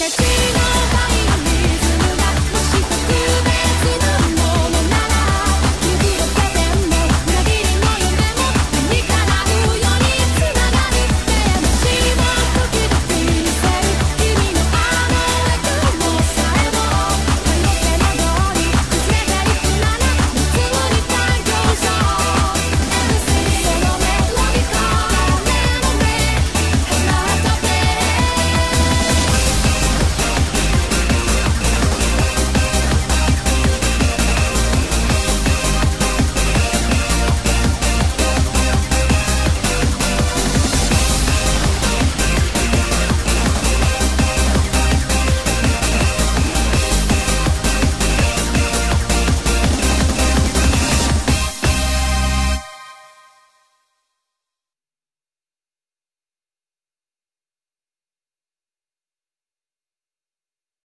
catch me.